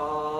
아...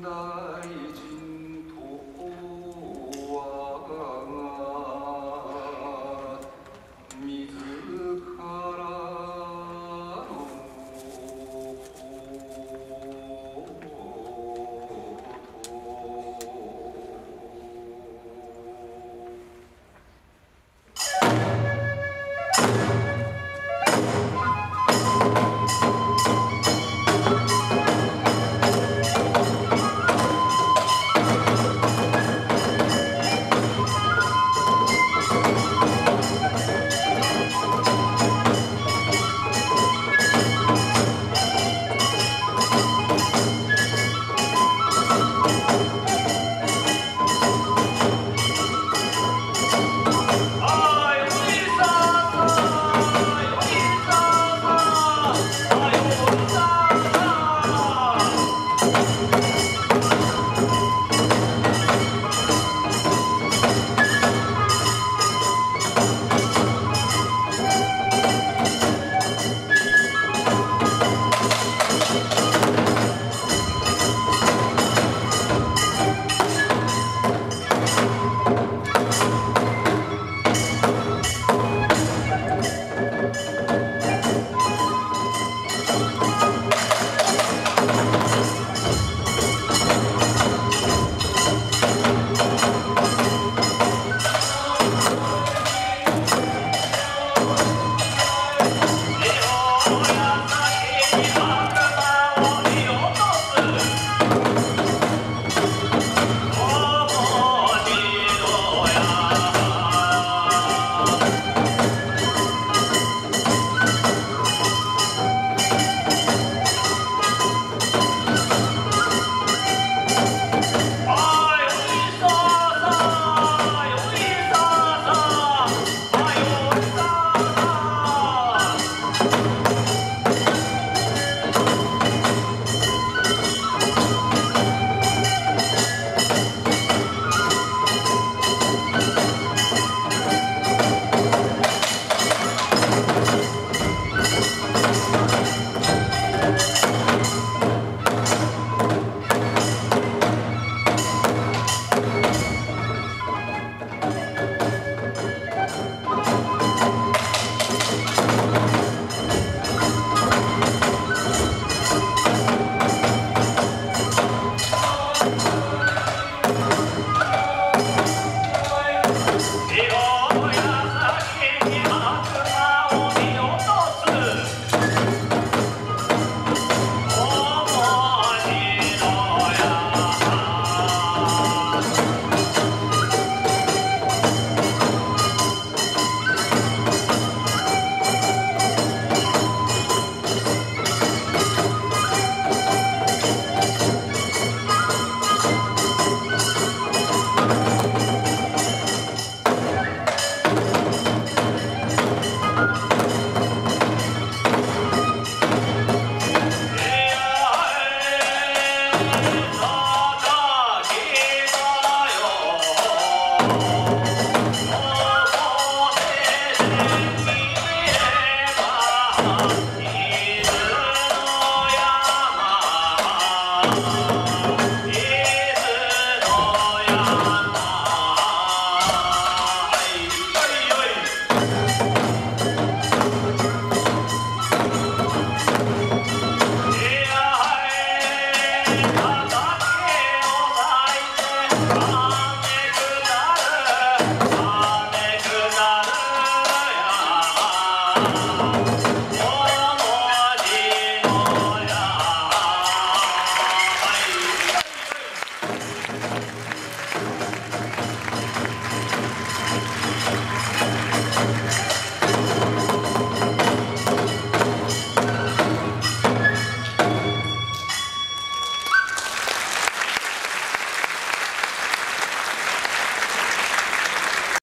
나의 집